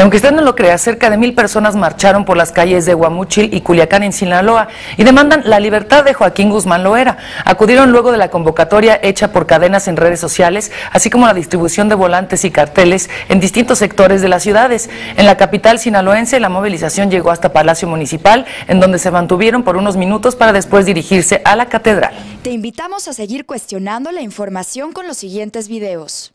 Y aunque usted no lo crea, cerca de mil personas marcharon por las calles de Guamuchil y Culiacán en Sinaloa y demandan la libertad de Joaquín Guzmán Loera. Acudieron luego de la convocatoria hecha por cadenas en redes sociales, así como la distribución de volantes y carteles en distintos sectores de las ciudades. En la capital sinaloense, la movilización llegó hasta Palacio Municipal, en donde se mantuvieron por unos minutos para después dirigirse a la catedral. Te invitamos a seguir cuestionando la información con los siguientes videos.